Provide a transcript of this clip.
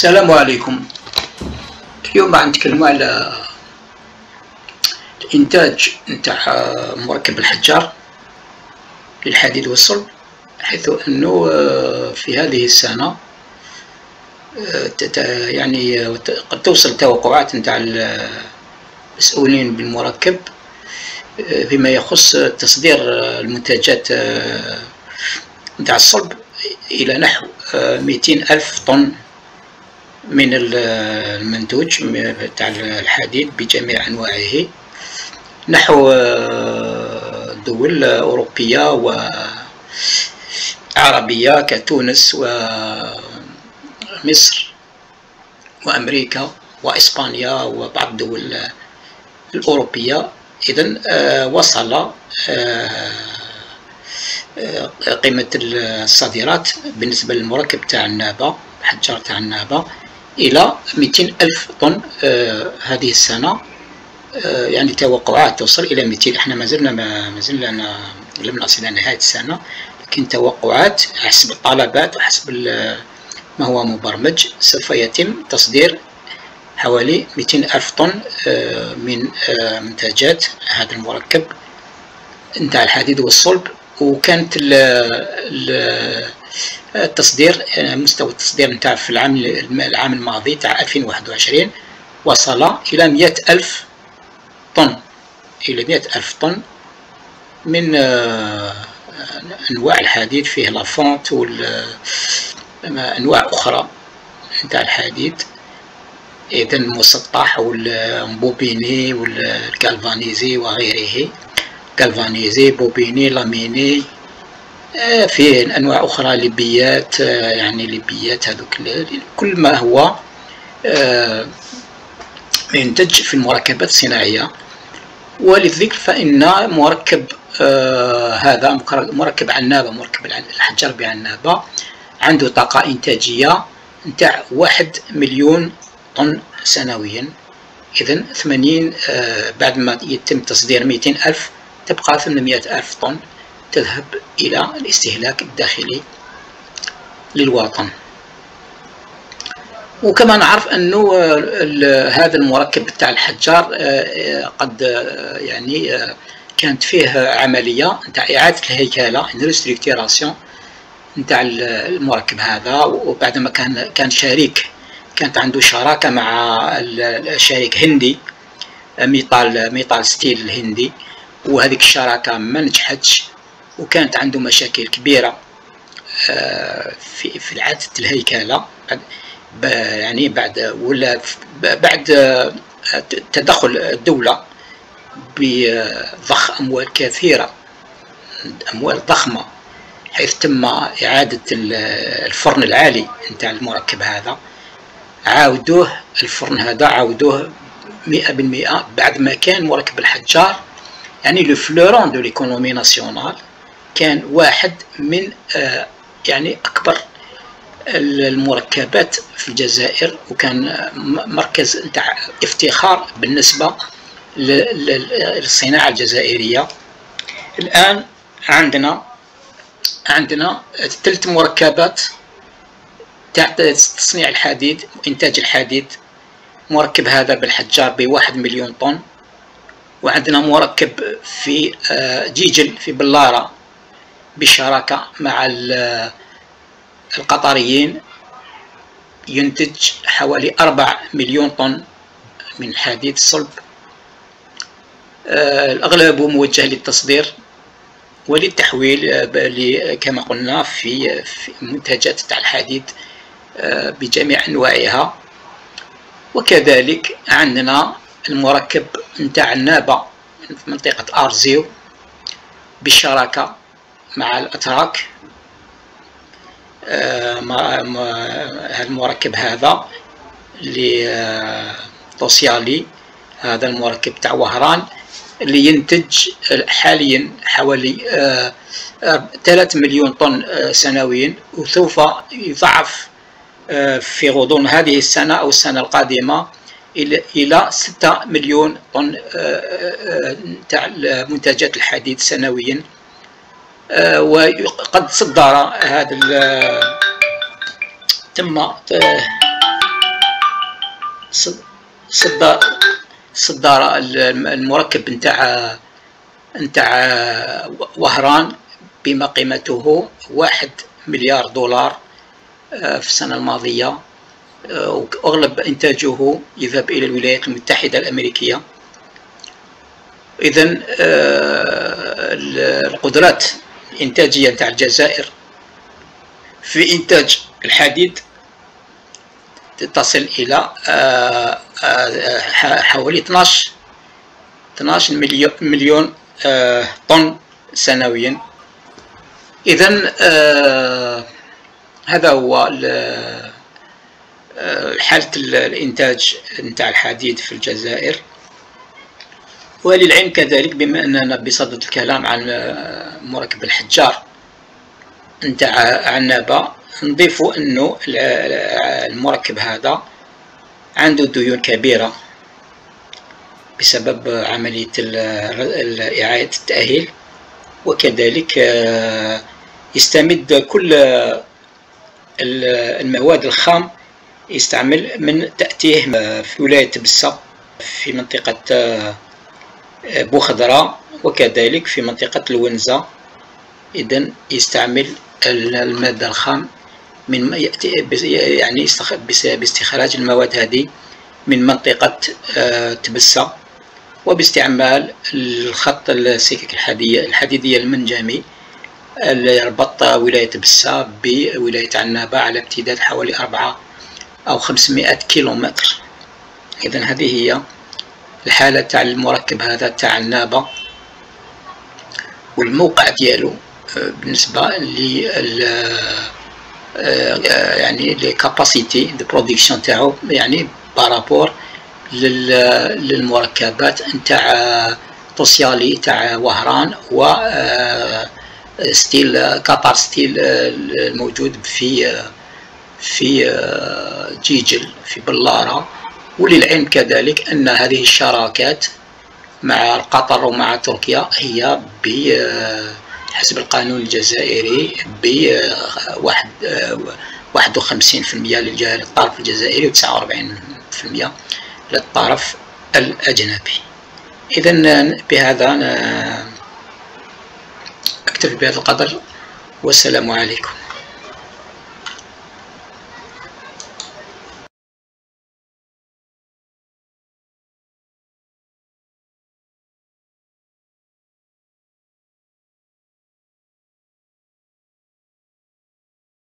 السلام عليكم. اليوم راح نتكلموا على الإنتاج نتاع مركب الحجار للحديد والصلب حيث أنه آه، في هذه السنة آه، يعني قد توصل توقعات نتاع المسؤولين بالمركب آه، فيما يخص تصدير المنتجات نتاع الصلب إلى نحو مئتين ألف طن من المنتوج تاع الحديد بجميع أنواعه. نحو آه، دول أوروبية وعربية كتونس ومصر وأمريكا وإسبانيا وبعض الدول الأوروبية. إذا آه، وصل آه، قيمة الصادرات بالنسبة للمركب تاع النابة حجار تاع النابة إلى 200 ألف طن آه، هذه السنة. آه، يعني توقعات توصل إلى 200 إحنا ما زلنا ما زلنا لم نصل إلى نهاية السنة لكن توقعات حسب الطلبات وحسب ما هو مبرمج سوف يتم تصدير حوالي 200 ألف طن آه، من منتجات هذا المركب. نتاع الحديد والصلب. وكانت التصدير مستوى التصدير نتاع في العام العام الماضي تاع 2021 وصل إلى 100 ألف طن. إلى 100 ألف طن من آه، أنواع الحديد فيه لافونت وأنواع أخرى نتاع الحديد. إذا المسطح وال bobiné وال galvanisé وغيره. galvanisé bobiné laminé فيه أنواع أخرى les billettes آه، يعني les billettes هذوك كل ما هو آه، ينتج في المركبات الصناعية. وللذكر فإن مركب هذا مركب عنابة مركب الحجار بعنابة عنده طاقة إنتاجية نتاع واحد مليون طن سنويا. اذا 80 بعد ما يتم تصدير 200 ألف تبقى 800 ألف طن. تذهب إلى الاستهلاك الداخلي للوطن. وكما نعرف أنه هذا المركب بتاع الحجار آه، آه، قد آه، يعني كانت فيه عملية نتاع إعادة الهيكلة ريستركتيراسيون نتاع المركب هذا. وبعدما كان كان شريك كانت عنده شراكة مع الشريك هندي ميطال ميطال ستيل الهندي. وهذيك الشراكة ما نجحتش. وكانت عنده مشاكل كبيرة آه، في في إعادة الهيكلة يعني بعد ولا بعد آه، تدخل الدولة بضخ أموال كثيرة أموال ضخمة حيث تم إعادة الفرن العالي نتاع المركب هذا. عاودوه الفرن هذا عاودوه مئة بالمئة بعد ما كان مركب الحجار يعني لو فلورون دو ليكونومي ناسيونال كان واحد من آه، يعني أكبر المركبات في الجزائر وكان مركز نتاع افتخار بالنسبة للصناعة الجزائرية. الآن عندنا عندنا ثلاث مركبات تاع تصنيع الحديد وإنتاج الحديد. مركب هذا بالحجار بواحد مليون طن. وعندنا مركب في آه، جيجل في بلارة. بشراكة مع القطريين ينتج حوالي أربع مليون طن من حديد الصلب آه، الأغلب موجه للتصدير وللتحويل آه، كما قلنا في منتجات تاع الحديد آه، بجميع أنواعها. وكذلك عندنا المركب نتاع النابة في منطقة أرزيو بالشراكة مع الأتراك. آه، المركب هذا لتوسيالي هذا المركب تاع وهران اللي ينتج حاليا حوالي 3 آه، مليون طن آه، سنويا وسوف يضعف في غضون هذه السنة أو السنة القادمة إلى 6 مليون طن تاع منتجات الحديد سنويا. آه، وقد صدر هذا تم صدر صدر المركب نتاع نتاع وهران بما قيمته واحد مليار دولار آه، في السنة الماضية. آه، وأغلب إنتاجه يذهب إلى الولايات المتحدة الأمريكية. إذا آه، القدرات الإنتاجية نتاع الجزائر. في إنتاج الحديد تصل إلى حوالي 12 12 مليون مليون طن سنويا. إذا هذا هو حالة الإنتاج نتاع الحديد في الجزائر. وللعلم كذلك بما أننا بصدد الكلام عن مركب الحجار نتاع عنابة نضيف أنه المركب هذا عنده ديون كبيرة بسبب عملية إعادة التأهيل وكذلك يستمد كل المواد الخام يستعمل من تأتيه في ولاية بسة في منطقة بوخضرة وكذلك في منطقة الونزة. إذا يستعمل المادة الخام من يأتي يعني باستخراج المواد هذه من منطقة آه، تبسة. وباستعمال الخط السكك الحديدية المنجمي اللي يربط ولاية بسا بولاية عنابة على امتداد حوالي أربعة أو خمسمائة كيلومتر. إذا هذه هي الحالة تاع المركب هذا تاع عنابة والموقع ديالو آه، بالنسبة ل آه، يعني les capacités de production تاعو يعني par rapport للمركبات نتاع توسيالي تاع وهران و آه، ستيل قطر ستيل الموجود في في جيجل في بلارة. وللعلم كذلك أن هذه الشراكات مع قطر ومع تركيا هي بحسب القانون الجزائري ب واحد وخمسين في المية للطرف الجزائري وتسعة وأربعين في المية للطرف الأجنبي. إذا بهذا أكتفي بهذا القدر والسلام عليكم.